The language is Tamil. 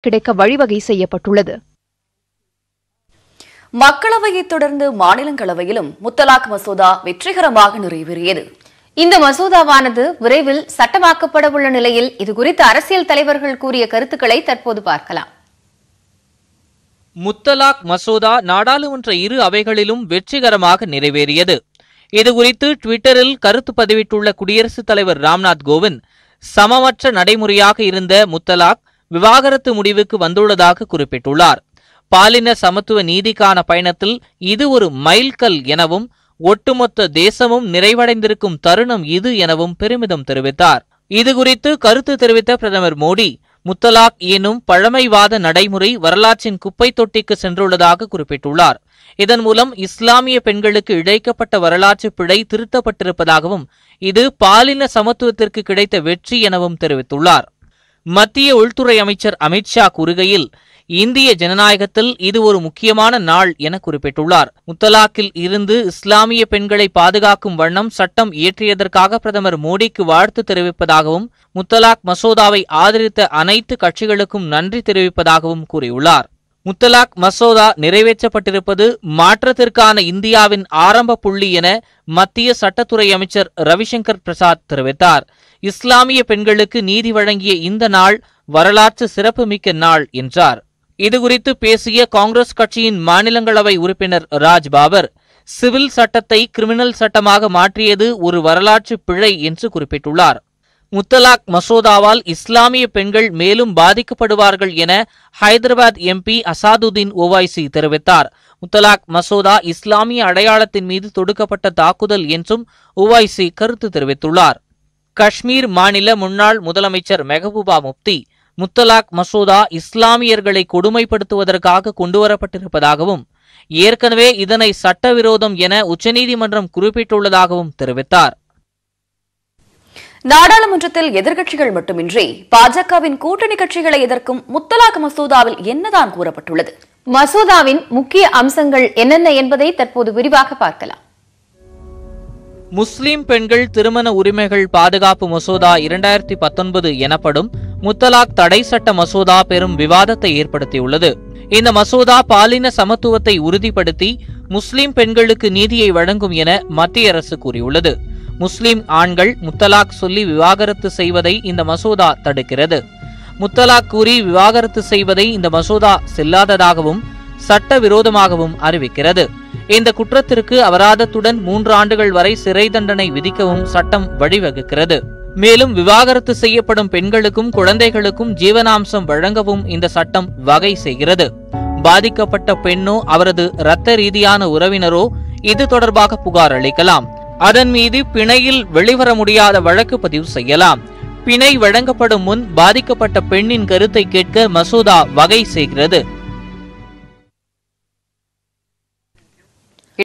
கிடைக்க வழிவகை செய்யப்பட்டுள்ளது. மக்களவையைத் தொடர்ந்து மாநிலங்களவையிலும் முத்தலாக் மசோதா வெற்றிகரமாக நிறைவேறியது. இந்த மசோதாவானது விரைவில் சட்டமாக்கப்பட உள்ள நிலையில் இது குறித்து அரசியல் தலைவர்கள் கூறிய கருத்துக்களை தற்போது பார்க்கலாம். முத்தலாக் மசோதா நாடாளுமன்ற இரு அவைகளிலும் வெற்றிகரமாக நிறைவேறியது. இதுகுறித்து ட்விட்டரில் கருத்து பதிவிட்டுள்ள குடியரசுத் தலைவர் ராம்நாத் கோவிந்த் சமமற்ற நடைமுறையாக இருந்த முத்தலாக் விவாகரத்து முடிவுக்கு வந்துள்ளதாக குறிப்பிட்டுள்ளார். பாலின சமத்துவ நீதிக்கான பயணத்தில் இது ஒரு மைல்கல் எனவும் ஒட்டுமொத்த தேசமும் நிறைவடைந்திருக்கும் தருணம் இது எனவும் பெருமிதம் தெரிவித்தார். இதுகுறித்து கருத்து தெரிவித்த பிரதமர் மோடி முத்தலாக் எனும் பழமைவாத நடைமுறை வரலாற்றின் குப்பை தொட்டிக்கு சென்றுள்ளதாக குறிப்பிட்டுள்ளார். இதன் மூலம் இஸ்லாமிய பெண்களுக்கு இழைக்கப்பட்ட வரலாற்று பிழை திருத்தப்பட்டிருப்பதாகவும் இது பாலின சமத்துவத்திற்கு கிடைத்த வெற்றி எனவும் தெரிவித்துள்ளார். மத்திய உள்துறை அமைச்சர் அமித்ஷா கூறுகையில் இந்திய ஜனநாயகத்தில் இது ஒரு முக்கியமான நாள் என குறிப்பிட்டுள்ளார். முத்தலாக்கில் இருந்து இஸ்லாமிய பெண்களை பாதுகாக்கும் வண்ணம் சட்டம் இயற்றியதற்காக பிரதமர் மோடிக்கு வாழ்த்து தெரிவிப்பதாகவும் முத்தலாக் மசோதாவை ஆதரித்த அனைத்து கட்சிகளுக்கும் நன்றி தெரிவிப்பதாகவும் கூறியுள்ளார். முத்தலாக் மசோதா நிறைவேற்றப்பட்டிருப்பது மாற்றத்திற்கான இந்தியாவின் ஆரம்ப புள்ளி என மத்திய சட்டத்துறை அமைச்சர் ரவிசங்கர் பிரசாத் தெரிவித்தார். இஸ்லாமிய பெண்களுக்கு நீதி வழங்கிய இந்த நாள் வரலாற்று சிறப்புமிக்க நாள் என்றார். இதுகுறித்து பேசிய காங்கிரஸ் கட்சியின் மாநிலங்களவை உறுப்பினர் ராஜ் பாபர் சிவில் சட்டத்தை கிரிமினல் சட்டமாக மாற்றியது ஒரு வரலாற்று பிழை என்று குறிப்பிட்டுள்ளார். முத்தலாக் மசோதாவால் இஸ்லாமிய பெண்கள் மேலும் பாதிக்கப்படுவார்கள் என ஹைதராபாத் எம்பி அசாதுதீன் ஓவைசி தெரிவித்தார். முத்தலாக் மசோதா இஸ்லாமிய அடையாளத்தின் மீது தொடுக்கப்பட்ட தாக்குதல் என்றும் ஓவைசி கருத்து தெரிவித்துள்ளார். காஷ்மீர் மாநில முன்னாள் முதலமைச்சர் மெஹபூபா முப்தி முத்தலாக் மசோதா இஸ்லாமியர்களை கொடுமைப்படுத்துவதற்காக கொண்டுவரப்பட்டிருப்பதாகவும் ஏற்கனவே இதனை சட்டவிரோதம் என உச்சநீதிமன்றம் குறிப்பிட்டுள்ளதாகவும் தெரிவித்தார். நாடாளுமன்றத்தில் எதிர்க்கட்சிகள் மட்டுமின்றி பாஜகவின் கூட்டணி கட்சிகளை எதிர்க்கும் முத்தலாக் மசோதாவில் என்னதான் கூறப்பட்டுள்ளது? மசோதாவின் முக்கிய அம்சங்கள் என்னென்ன என்பதை தற்போது விரிவாக பார்க்கலாம். முஸ்லிம் பெண்கள் திருமண உரிமைகள் பாதுகாப்பு மசோதா இரண்டாயிரத்தி பத்தொன்பது எனப்படும் முத்தலாக் தடை சட்ட மசோதா பெரும் விவாதத்தை ஏற்படுத்தியுள்ளது. இந்த மசோதா பாலின சமத்துவத்தை உறுதிப்படுத்தி முஸ்லிம் பெண்களுக்கு நீதியை வழங்கும் என மத்திய அரசு கூறியுள்ளது. முஸ்லிம் ஆண்கள் முத்தலாக் சொல்லி விவாகரத்து செய்வதை இந்த மசோதா தடுக்கிறது. முத்தலாக் கூறி விவாகரத்து செய்வதை இந்த மசோதா செல்லாததாகவும் சட்டவிரோதமாகவும் அறிவிக்கிறது. இந்த குற்றத்திற்கு அபராதத்துடன் மூன்று ஆண்டுகள் வரை சிறை தண்டனை விதிக்கவும் சட்டம் வழிவகுக்கிறது. மேலும் விவாகரத்து செய்யப்படும் பெண்களுக்கும் குழந்தைகளுக்கும் ஜீவனாம்சம் வழங்கவும் இந்த சட்டம் வகை செய்கிறது. பாதிக்கப்பட்ட பெண்ணோ அவரது இரத்த ரீதியான உறவினரோ இது தொடர்பாக புகார் அளிக்கலாம். அதன் மீது பிணையில் வெளிவர முடியாத வழக்கு பதிவு செய்யலாம். பிணை வழங்கப்படும் முன் பாதிக்கப்பட்ட பெண்ணின் கருத்தை கேட்க மசோதா வகை செய்கிறது.